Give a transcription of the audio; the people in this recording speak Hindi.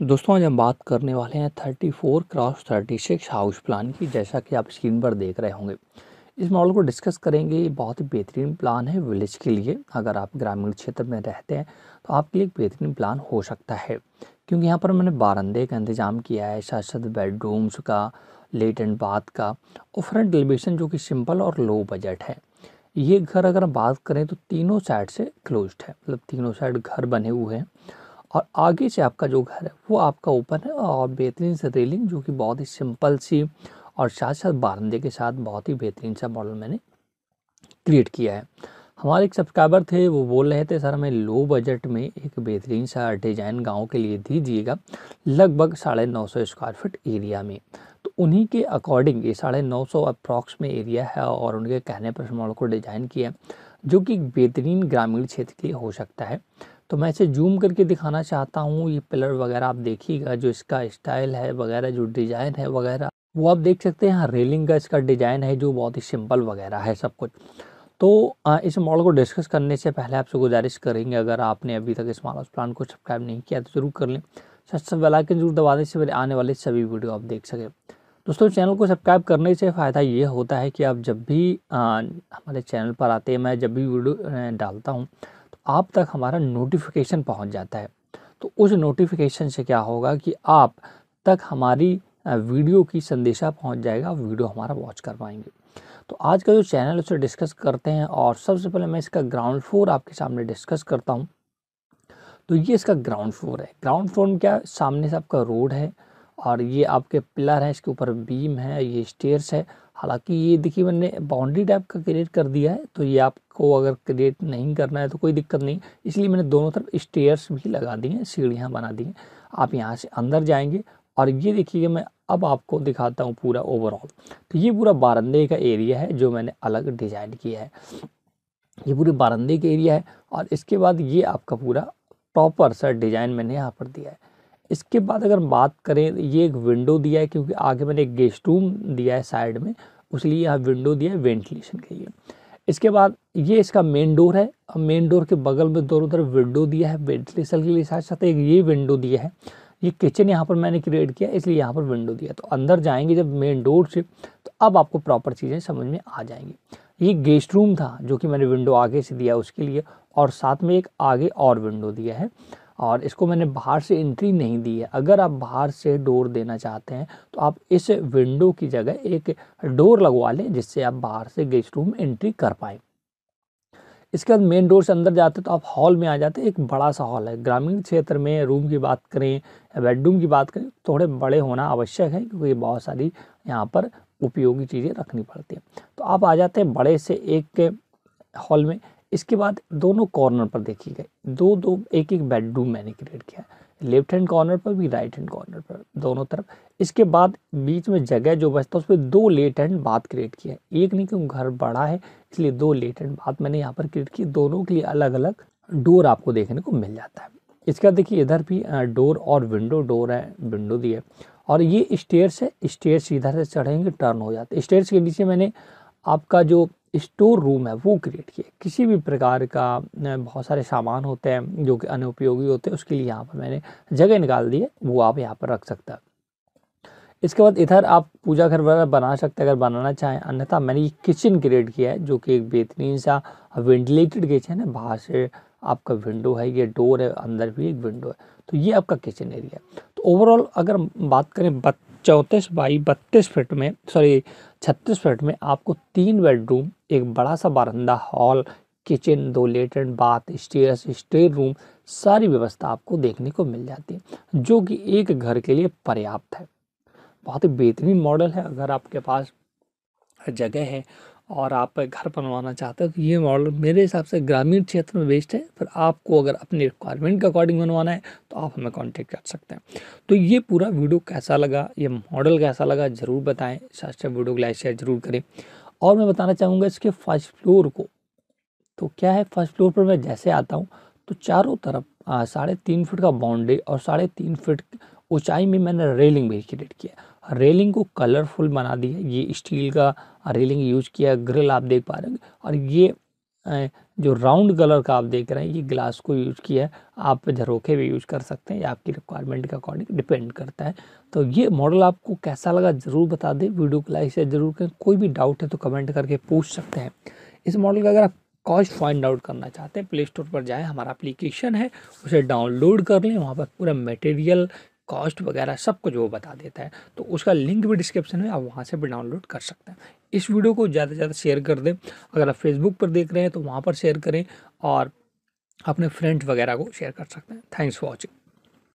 दोस्तों, आज हम बात करने वाले हैं 34 क्रॉस 36 हाउस प्लान की, जैसा कि आप स्क्रीन पर देख रहे होंगे। इस मॉडल को डिस्कस करेंगे, ये बहुत ही बेहतरीन प्लान है विलेज के लिए। अगर आप ग्रामीण क्षेत्र में रहते हैं तो आपके लिए एक बेहतरीन प्लान हो सकता है। क्योंकि यहाँ पर मैंने बारंदे का इंतज़ाम किया है साथ साथ बेडरूम्स का लेट एंड बाथ का, और फ्रंट एलिवेशन जो कि सिंपल और लो बजट है। ये घर अगर हम बात करें तो तीनों साइड से क्लोज्ड है। मतलब तीनों साइड घर बने हुए हैं। और आगे से आपका जो घर है, वो आपका ओपन है और बेहतरीन से रेलिंग जो कि बहुत ही सिंपल सी और साथ साथ बारंदे के साथ बहुत ही बेहतरीन सा मॉडल मैंने क्रिएट किया है। हमारे एक सब्सक्राइबर थे, वो बोल रहे थे, सर, हमें लो बजट में एक बेहतरीन सा डिज़ाइन गाँव के लिए दीजिएगा, लगभग साढ़े नौ सौ स्क्वायर फीट एरिया में। तो उन्हीं के अकॉर्डिंग ये साढ़े नौ सौ अप्रॉक्स में एरिया है और उनके कहने पर मॉडल को डिज़ाइन किया जो कि बेहतरीन ग्रामीण क्षेत्र के लिए हो सकता है। तो मैं इसे जूम करके दिखाना चाहता हूँ। ये पिलर वगैरह आप देखिएगा, जो इसका स्टाइल है वगैरह, जो डिज़ाइन है वगैरह, वो आप देख सकते हैं। यहाँ रेलिंग का इसका डिज़ाइन है, जो बहुत ही सिंपल वगैरह है सब कुछ। तो इस मॉडल को डिस्कस करने से पहले आपसे गुजारिश करेंगे, अगर आपने अभी तक इस मॉडल प्लान को सब्सक्राइब नहीं किया तो ज़रूर कर लें। सब्सक्राइब बेल आइकन ज़रूर दबा दें से आने वाले सभी वीडियो आप देख सकें। दोस्तों, चैनल को सब्सक्राइब करने से फ़ायदा ये होता है कि आप जब भी हमारे चैनल पर आते हैं, मैं जब भी वीडियो डालता हूँ आप तक हमारा नोटिफिकेशन पहुँच जाता है। तो उस नोटिफिकेशन से क्या होगा कि आप तक हमारी वीडियो की संदेशा पहुँच जाएगा वीडियो हमारा वॉच कर पाएँगे तो आज का जो चैनल उसे डिस्कस करते हैं और सबसे पहले मैं इसका ग्राउंड फ्लोर आपके सामने डिस्कस करता हूँ। तो ये इसका ग्राउंड फ्लोर है। ग्राउंड फ्लोर में क्या, सामने से आपका रोड है। और ये आपके पिलर है, इसके ऊपर बीम है, ये स्टेयर्स है। हालाँकि ये देखिए, मैंने बाउंड्री टाइप का क्रिएट कर दिया है तो ये आपको अगर क्रिएट नहीं करना है तो कोई दिक्कत नहीं। इसलिए मैंने दोनों तरफ़ स्टेयर्स भी लगा दिए हैं, सीढ़ियाँ बना दी हैं। आप यहाँ से अंदर जाएँगे और ये देखिए, मैं अब आपको दिखाता हूँ पूरा ओवरऑल तो ये पूरा बारंदे का एरिया है, जो मैंने अलग डिज़ाइन किया है। ये पूरे बारंदे का एरिया है और इसके बाद ये आपका पूरा प्रॉपर सा डिज़ाइन मैंने यहाँ पर दिया है। इसके बाद अगर बात करें, ये एक विंडो दिया है क्योंकि आगे मैंने एक गेस्ट रूम दिया है साइड में उसलिए यहाँ विंडो दिया है वेंटिलेशन के लिए। इसके बाद ये इसका मेन डोर है मेन डोर के बगल में दोनों तरफ़ विंडो दिया है वेंटिलेशन के लिए साथ साथ एक ये विंडो दिया है। ये किचन यहाँ पर मैंने क्रिएट किया, इसलिए यहाँ पर विंडो दिया तो अंदर जाएँगे जब मेन डोर से तो अब आपको प्रॉपर चीज़ें समझ में आ जाएँगी। ये गेस्ट रूम था, जो कि मैंने विंडो आगे से दिया उसके लिए, और साथ में एक आगे और विंडो दिया है। और इसको मैंने बाहर से एंट्री नहीं दी है। अगर आप बाहर से डोर देना चाहते हैं तो आप इस विंडो की जगह एक डोर लगवा लें, जिससे आप बाहर से गेस्ट रूम एंट्री कर पाए। इसके बाद मेन डोर से अंदर जाते तो आप हॉल में आ जाते एक बड़ा सा हॉल है। ग्रामीण क्षेत्र में रूम की बात करें या बेडरूम की बात करें थोड़े बड़े होना आवश्यक है, क्योंकि बहुत सारी यहाँ पर उपयोगी चीज़ें रखनी पड़ती हैं। तो आप आ जाते हैं बड़े से एक हॉल में इसके बाद दोनों कॉर्नर पर देखिए दो दो, एक एक बेडरूम मैंने क्रिएट किया लेफ़्ट हैंड कॉर्नर पर भी राइट हैंड कॉर्नर पर, दोनों तरफ़। इसके बाद बीच में जगह जो बचता है उस पर दो लेट हैंड बात क्रिएट किया एक नहीं क्यों घर बड़ा है, इसलिए दो लेट हैंड बात मैंने यहाँ पर क्रिएट की दोनों के लिए अलग अलग डोर आपको देखने को मिल जाता है। इसके बाद देखिए, इधर भी डोर और विंडो डोर है विंडो दी है। और ये स्टेयर्स है स्टेयर्स इधर से चढ़ेंगे टर्न हो जाते हैं। स्टेयर्स के नीचे मैंने आपका जो स्टोर रूम है, वो क्रिएट किया किसी भी प्रकार का बहुत सारे सामान होते हैं जो कि अनुपयोगी होते हैं, उसके लिए यहाँ पर मैंने जगह निकाल दी है, वो आप यहाँ पर रख सकते हैं। इसके बाद इधर आप पूजा घर वगैरह बना सकते हैं, अगर बनाना चाहें। अन्यथा मैंने ये किचन क्रिएट किया है, जो कि एक बेहतरीन सा वेंटिलेटेड किचन है बाहर से आपका विंडो है, ये डोर है, अंदर भी एक विंडो है। तो ये आपका किचन एरिया है। तो ओवरऑल अगर बात करें चौंतीस बाई बत्तीस फिट में सॉरी छत्तीस फिट में आपको तीन बेडरूम एक बड़ा सा बारंदा हॉल किचन दो latrine bath stairs stair room सारी व्यवस्था आपको देखने को मिल जाती है, जो कि एक घर के लिए पर्याप्त है। बहुत ही बेहतरीन मॉडल है, अगर आपके पास जगह है और आप घर बनवाना चाहते हो तो ये मॉडल मेरे हिसाब से ग्रामीण क्षेत्र में बेस्ट है। फिर आपको अगर अपनी रिक्वायरमेंट के अकॉर्डिंग बनवाना है तो आप हमें कांटेक्ट कर सकते हैं। तो ये पूरा वीडियो कैसा लगा? ये मॉडल कैसा लगा? ज़रूर बताएँ। साथ वीडियो को लाइक शेयर ज़रूर करें। और मैं बताना चाहूँगा इसके फ़र्स्ट फ्लोर को। तो क्या है? फ़र्स्ट फ्लोर पर मैं जैसे आता हूँ तो चारों तरफ़ साढ़े तीन फीट का बाउंड्री और साढ़े तीन फीट ऊंचाई में मैंने रेलिंग भी क्रिएट किया रेलिंग को कलरफुल बना दिया। ये स्टील का रेलिंग यूज़ किया, ग्रिल आप देख पा रहे हैं। और ये जो राउंड कलर का आप देख रहे हैं, ये ग्लास को यूज़ किया है। आप झरोखे भी यूज़ कर सकते हैं, या आपकी रिक्वायरमेंट के अकॉर्डिंग डिपेंड करता है। तो ये मॉडल आपको कैसा लगा ज़रूर बता दें। वीडियो को लाइक शेयर ज़रूर करें। कोई भी डाउट है तो कमेंट करके पूछ सकते हैं। इस मॉडल का अगर आप कॉस्ट फाइंड आउट करना चाहते हैं प्ले स्टोर पर जाएँ, हमारा एप्लीकेशन है, उसे डाउनलोड कर लें, वहाँ पर पूरा मटेरियल कॉस्ट वगैरह सब कुछ वो बता देता है। तो उसका लिंक भी डिस्क्रिप्शन में, आप वहाँ से भी डाउनलोड कर सकते हैं। इस वीडियो को ज़्यादा से ज़्यादा शेयर कर दें। अगर आप फेसबुक पर देख रहे हैं तो वहाँ पर शेयर करें और अपने फ्रेंड्स वगैरह को शेयर कर सकते हैं। Thanks for watching